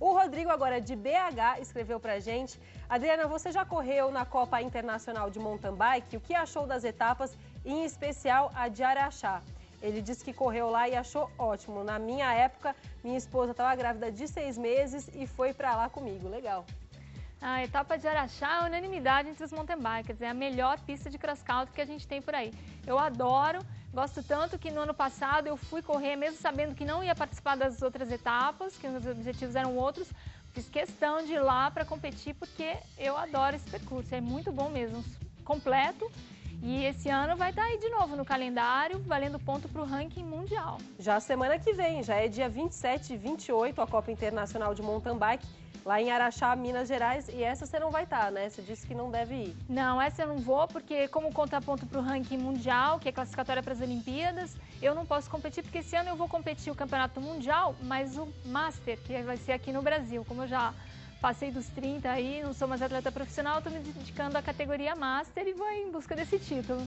O Rodrigo, agora de BH, escreveu pra gente. Adriana, você já correu na Copa Internacional de Mountain Bike? O que achou das etapas, em especial a de Araxá? Ele disse que correu lá e achou ótimo. Na minha época, minha esposa estava grávida de seis meses e foi para lá comigo. Legal. A etapa de Araxá é unanimidade entre os mountain bikers. É a melhor pista de cross country que a gente tem por aí. Eu adoro, gosto tanto que no ano passado eu fui correr, mesmo sabendo que não ia participar das outras etapas, que os objetivos eram outros. Fiz questão de ir lá para competir porque eu adoro esse percurso. É muito bom mesmo, completo e esse ano vai estar aí de novo no calendário, valendo ponto para o ranking mundial. Já semana que vem, já é dia 27 e 28, a Copa Internacional de Mountain Bike, lá em Araxá, Minas Gerais. E essa você não vai estar, né? Você disse que não deve ir. Não, essa eu não vou, porque como conta ponto para o ranking mundial, que é classificatória para as Olimpíadas, eu não posso competir, porque esse ano eu vou competir o Campeonato Mundial, mas o Master, que vai ser aqui no Brasil, como eu já passei dos 30 aí, não sou mais atleta profissional, estou me dedicando à categoria Master e vou em busca desse título.